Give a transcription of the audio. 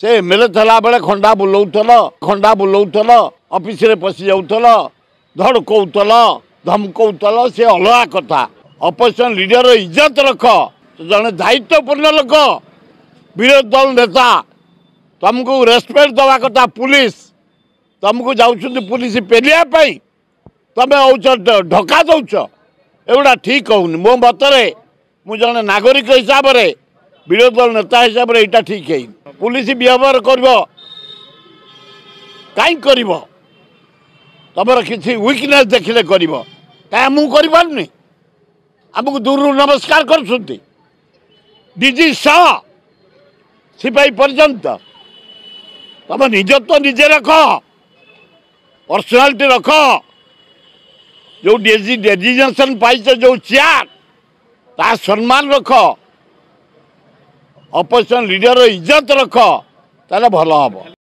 ସେ M L A ଥିଲା ବେଳେ ଖଣ୍ଡା ବୁଲଉଥିଲ ଖଣ୍ଡା ବୁଲଉଥିଲ ଅଫିସରେ ପଶି ଯାଉଥିଲ ଧଡ଼କଉଥିଲ ଧମକଉଥିଲ ସେ ଅଲଗା କଥା ଅପୋଜିସନ୍ ଲିଡର ଇଜ୍ଜତ ରଖ ଜଣେ ଦାୟିତ୍ୱପୂର୍ଣ୍ଣ ଲୋକ ବିରୋଧୀ ଦଳ ନେତା ତୁମକୁ ରେସ୍ପେକ୍ଟ ଦେବା କଥା ପୁଲିସ୍ ତମକୁ ଯାଉଛନ୍ତି ପୁଲିସ୍ ପେରିବା ପାଇଁ ତମେ ହେଉଛ ଢକା ଦେଉଛ ଏଗୁଡ଼ା ଠିକ୍ ହେଉନି ମୋ ମତରେ ମୁଁ ଜଣେ ନାଗରିକ ହିସାବରେ বিরোধী দল নেতা হিসাবে এইটা ঠিক হয়নি পুলিশ ব্যবহার করব কাই করব তোমার কিছু উইকনেস দেখলে করব তাই আমি করিপারুনি আমি দূরু নমস্কার করছেন ডিজি সহ সিপাহী পর্যন্ত তুমি নিজত্ব নিজে রখ পর্সনালিটি রখ जो डेजिग्नेसन पाई जो चेयर ता सम्मान रख अपोजिशन लिडर इज्जत रख ताल हम